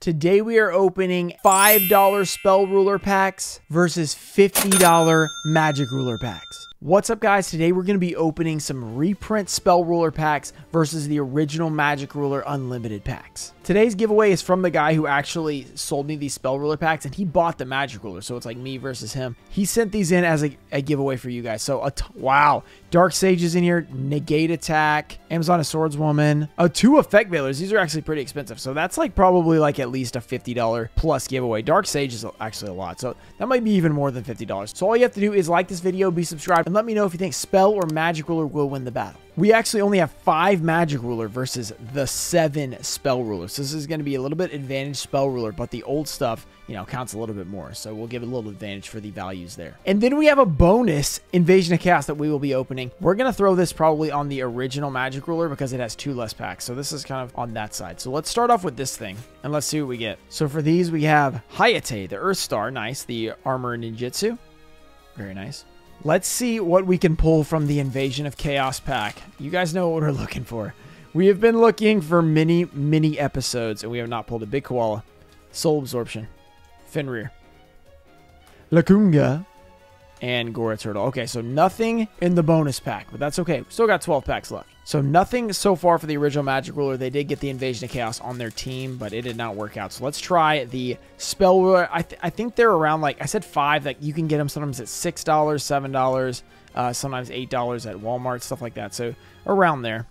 Today we are opening $5 spell ruler packs versus $50 magic ruler packs. What's up guys? Today we're going to be opening some reprint spell ruler packs versus the original magic ruler unlimited packs. Today's giveaway is from the guy who actually sold me these spell ruler packs and he bought the magic ruler. So it's like me versus him. He sent these in as a, a giveaway for you guys. So wow, Dark Sage is in here, negate attack, Amazoness Swordswoman, uh, two effect veilers. These are actually pretty expensive. So that's like probably like at least a $50 plus giveaway. Dark Sage is actually a lot. So that might be even more than $50. So all you have to do is like this video, be subscribed, and let me know if you think spell or magic ruler will win the battle. We actually only have five magic ruler versus the seven spell rulers. So this is going to be a little bit advantage spell ruler, but the old stuff, you know, counts a little bit more. So we'll give it a little advantage for the values there. And then we have a bonus invasion of chaos that we will be opening. We're going to throw this probably on the original magic ruler because it has two less packs. So this is kind of on that side. So let's start off with this thing and let's see what we get. So for these, we have Hayate, the Earth Star. Nice. The armor ninjutsu. Very nice. Let's see what we can pull from the Invasion of Chaos pack. You guys know what we're looking for. We have been looking for many, many episodes, and we have not pulled a Big Koala, Soul Absorption, Fenrir, Lekunga, and Gora Turtle. Okay, so nothing in the bonus pack, but that's okay. We Still got 12 packs left. So nothing so far for the original Magic Ruler. They did get the Invasion of Chaos on their team, but it did not work out. So let's try the Spell Ruler. I, th I think they're around, like I said, five. Like you can get them sometimes at $6, $7, uh, sometimes $8 at Walmart, stuff like that. So around there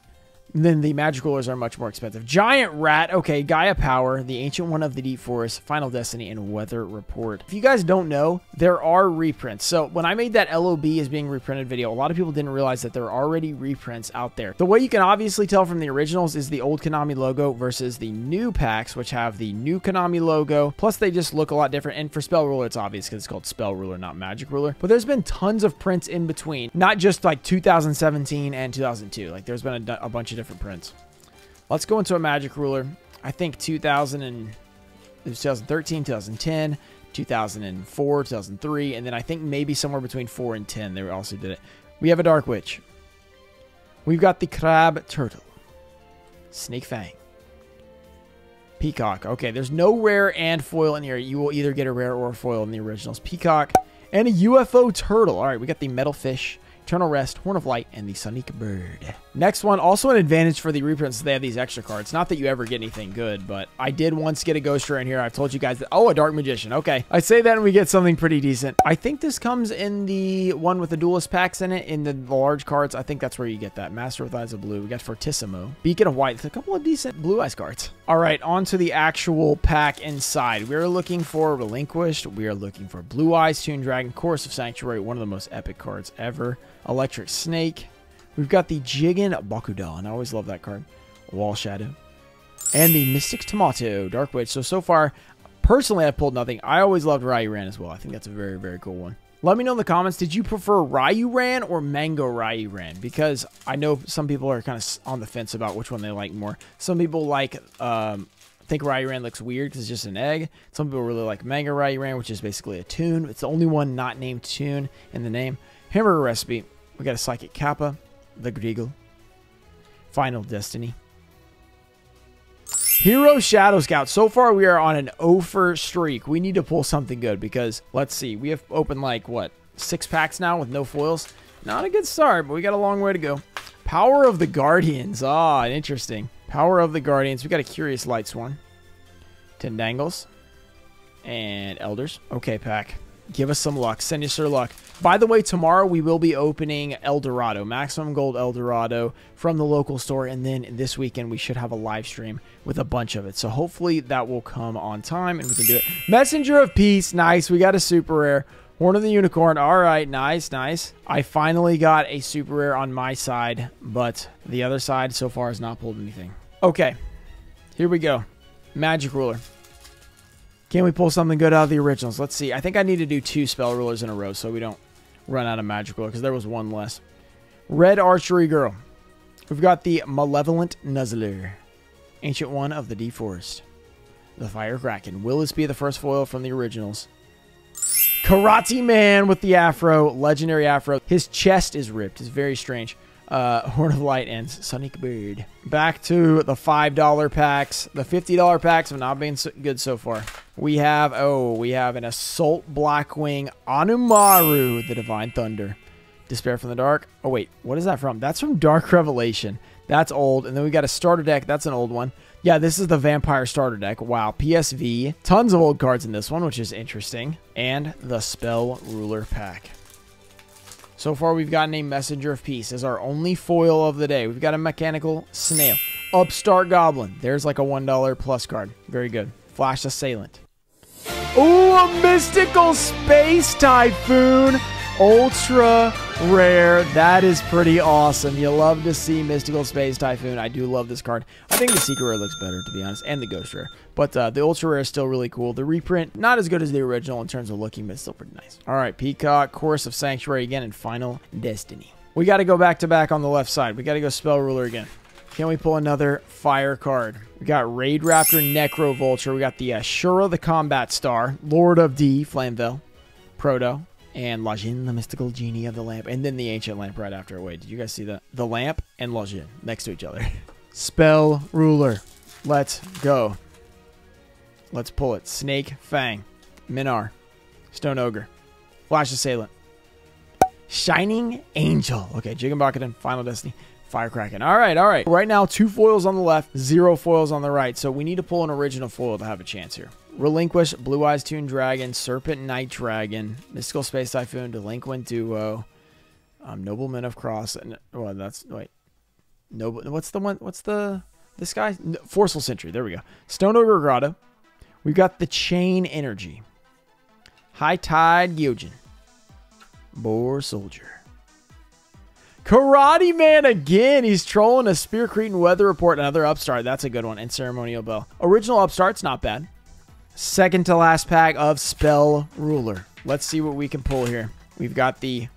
then the magic rulers are much more expensive. Giant Rat, okay, Gaia Power, the Ancient One of the Deep Forest, Final Destiny, and Weather Report. If you guys don't know, there are reprints. So when I made that LOB is being reprinted video, a lot of people didn't realize that there are already reprints out there. The way you can obviously tell from the originals is the old Konami logo versus the new packs, which have the new Konami logo. Plus, they just look a lot different. And for Spell Ruler, it's obvious because it's called Spell Ruler, not Magic Ruler. But there's been tons of prints in between, not just like 2017 and 2002. Like there's been a, a bunch of different prints. Let's go into a magic ruler. I think 2000 and 2013, 2010, 2004, 2003, and then I think maybe somewhere between 4 and 10 they also did it. We have a Dark Witch. We've got the Crab Turtle. Snake Fang. Peacock. Okay, there's no rare and foil in here. You will either get a rare or a foil in the originals. Peacock and a UFO Turtle. All right, we got the Metal Fish. Eternal Rest, Horn of Light, and the Sonic Bird. Next one, also an advantage for the reprints. They have these extra cards. Not that you ever get anything good, but I did once get a Ghost Rare in here. I've told you guys that. Oh, a Dark Magician. Okay. I say that and we get something pretty decent. I think this comes in the one with the Duelist packs in it, in the, large cards. I think that's where you get that. Master with Eyes of Blue. We got Fortissimo. Beacon of White. A couple of decent Blue Eyes cards. All right, on to the actual pack inside. We're looking for Relinquished. We are looking for Blue Eyes, Toon Dragon, Chorus of Sanctuary, one of the most epic cards ever. Electric Snake. We've got the Jigen Bakudan. I always love that card. Wall Shadow. And the Mystic Tomato, Dark Witch. So, so far, personally, I've pulled nothing. I always loved Ryu-Ran as well. I think that's a very, very cool one. Let me know in the comments, did you prefer Ryu-Ran or Manga Ryu-Ran? Because I know some people are kind of on the fence about which one they like more. Some people like, um, think Ryu-Ran looks weird because it's just an egg. Some people really like Manga Ryu-Ran, which is basically a toon. It's the only one not named toon in the name. Hamburger Recipe. We got a Psychic Kappa, the Griggle, Final Destiny. Hero Shadow Scout. So far, we are on an over streak. We need to pull something good because, let's see, we have opened like, what, six packs now with no foils? Not a good start, but we got a long way to go. Power of the Guardians. Ah, interesting. Power of the Guardians. We got a Curious Light Sworn. Tendangles. And Elders. Okay, pack. Give us some luck. Send us your luck. By the way, tomorrow we will be opening El Dorado, Maximum Gold El Dorado from the local store. And then this weekend we should have a live stream with a bunch of it. So hopefully that will come on time and we can do it. Messenger of Peace. Nice. We got a super rare. Horn of the Unicorn. All right. Nice. Nice. I finally got a super rare on my side, but the other side so far has not pulled anything. Okay. Here we go. Magic Ruler. Can we pull something good out of the originals? Let's see. I think I need to do two spell rulers in a row so we don't run out of magical because there was one less. Red Archery Girl. We've got the Malevolent Nuzzler. Ancient One of the Deep Forest. The Fire Kraken. Will this be the first foil from the originals? Karate Man with the afro. Legendary afro. His chest is ripped. It's very strange. Uh, Horn of Light, and Sonic Bird. Back to the $5 packs. The $50 packs have not been so good so far. We have, oh, we have an Assault Blackwing Onimaru, the Divine Thunder. Despair from the Dark. Oh, wait, what is that from? That's from Dark Revelation. That's old. And then we got a starter deck. That's an old one. Yeah, this is the Vampire starter deck. Wow, PSV. Tons of old cards in this one, which is interesting. And the Spell Ruler pack. So far, we've gotten a Messenger of Peace as our only foil of the day. We've got a Mechanical Snail. Upstart Goblin. There's like a $1 plus card. Very good. Flash Assailant. Ooh, a Mystical Space Typhoon. Ultra rare. That is pretty awesome. You love to see Mystical Space Typhoon. I do love this card. I think the Secret Rare looks better, to be honest, and the Ghost Rare. But uh, the Ultra Rare is still really cool. The reprint, not as good as the original in terms of looking, but still pretty nice. All right, Peacock, Chorus of Sanctuary again, and Final Destiny. We got to go back to back on the left side. We got to go Spell Ruler again. Can we pull another fire card? We got Raid Raptor, Necro Vulture. We got the Ashura, the Combat Star, Lord of D, Flamvell, Proto, and Lajin, the mystical genie of the lamp, and then the ancient lamp right after. It. Wait, did you guys see that? The lamp and Lajin next to each other. Spell ruler. Let's go. Let's pull it. Snake, Fang, Minar, Stone Ogre, Flash Assailant, Shining Angel. Okay, Jigen Bakudan, Final Destiny, Fire Kraken. All right, all right. Right now, two foils on the left, zero foils on the right. So we need to pull an original foil to have a chance here. Relinquish, Blue Eyes Toon Dragon, Serpent Night Dragon, Mystical Space Typhoon, Delinquent Duo, um, Nobleman of Cross, and well, that's wait, Noble. What's the one? What's the this guy? Forceful Sentry. There we go. Stone Ogre Grotto. We've got the Chain Energy, High Tide Gyojin, Boar Soldier. Karate Man again. He's trolling a Spear Cretin Weather Report, another upstart. That's a good one. And Ceremonial Bell. Original upstart's not bad. Second to last pack of Spell Ruler. Let's see what we can pull here. We've got the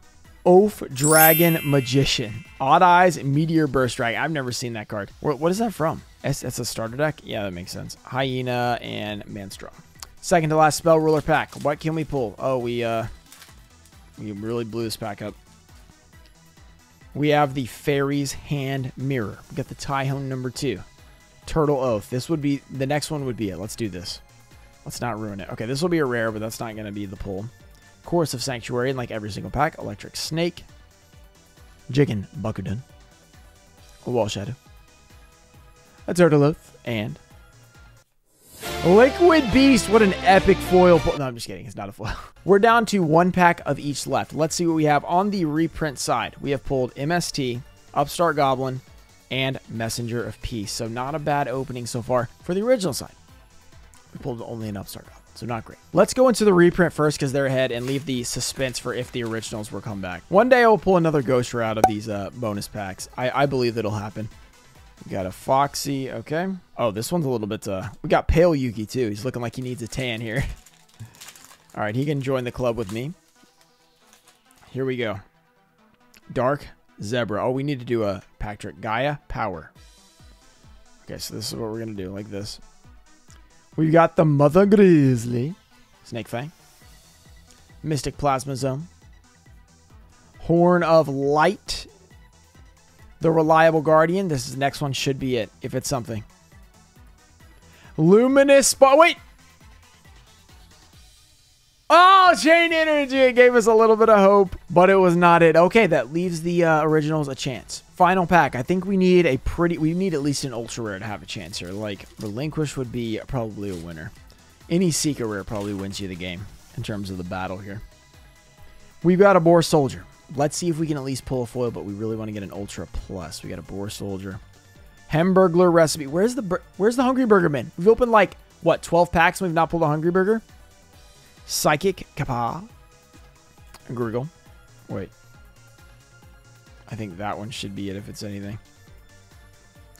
Oath Dragon Magician. Odd Eyes Meteor Burst Dragon. I've never seen that card. What is that from? It's a starter deck? Yeah, that makes sense. Hyena and Manstraw. Second to last Spell Ruler pack. What can we pull? Oh, we, uh, we really blew this pack up. We have the Fairy's Hand Mirror. We got the Tyhone number two. Turtle Oath. This would be, the next one would be it. Let's do this. Let's not ruin it. Okay, this will be a rare, but that's not going to be the pull. Chorus of Sanctuary, and like every single pack, Electric Snake, Jigen Bakudan, a Wall Shadow, a Turtle Oath, and Liquid Beast. What an epic foil. No, I'm just kidding. It's not a foil. We're down to one pack of each left. Let's see what we have on the reprint side. We have pulled MST, Upstart Goblin, and Messenger of Peace. So not a bad opening so far for the original side. We pulled only Upstart Goblin, so not great. Let's go into the reprint first because they're ahead and leave the suspense for if the originals will come back. One day I'll pull another Ghost out of these uh, bonus packs. I, I believe it'll happen. We got a Foxy, okay. Oh, this one's a little bit, uh, we got Pale Yugi too. He's looking like he needs a tan here. All right, he can join the club with me. Here we go. Dark Zebra. Oh, we need to do a Patrick. Gaia Power. Okay, so this is what we're going to do, like this. We've got the Mother Grizzly, Snake Fang, Mystic Plasma Zone, Horn of Light, the Reliable Guardian. This is, next one should be it, if it's something. Luminous Spot. Wait! Oh, Chain Energy. It gave us a little bit of hope, but it was not it. Okay, that leaves the uh, originals a chance. Final pack. I think we need a pretty... We need at least an ultra rare to have a chance here. Like, Relinquish would be probably a winner. Any Secret Rare probably wins you the game in terms of the battle here. We've got a Boar Soldier. Let's see if we can at least pull a foil, but we really want to get an Ultra Plus. We got a Boar Soldier. Hamburger Recipe. Where's the Where's the Hungry Burger Man? We've opened like, what, 12 packs and we've not pulled a Hungry Burger? Psychic Kappa. Griggle. Wait. I think that one should be it if it's anything.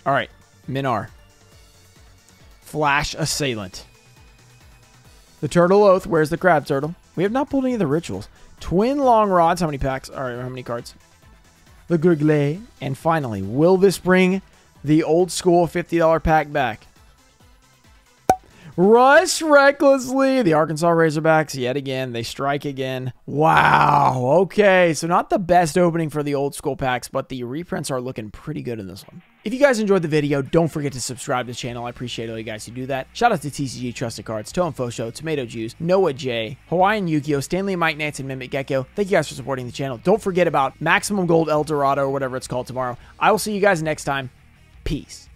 All right. Minar. Flash Assailant. The Turtle Oath. Where's the Crab Turtle? We have not pulled any of the rituals. Twin Long Rods. How many packs? All right, how many cards? The Griggle. And finally, will this bring the old school $50 pack back? Rush recklessly. The Arkansas Razorbacks, yet again, they strike again. Wow. Okay. So, not the best opening for the old school packs, but the reprints are looking pretty good in this one. If you guys enjoyed the video, don't forget to subscribe to the channel. I appreciate all you guys who do that. Shout out to TCG Trusted Cards, Toe and Show, Tomato Juice, Noah J, Hawaiian Yu-Gi-Oh, Stanley Mike Nance, and Mimic Gecko. Thank you guys for supporting the channel. Don't forget about Maximum Gold El Dorado or whatever it's called tomorrow. I will see you guys next time. Peace.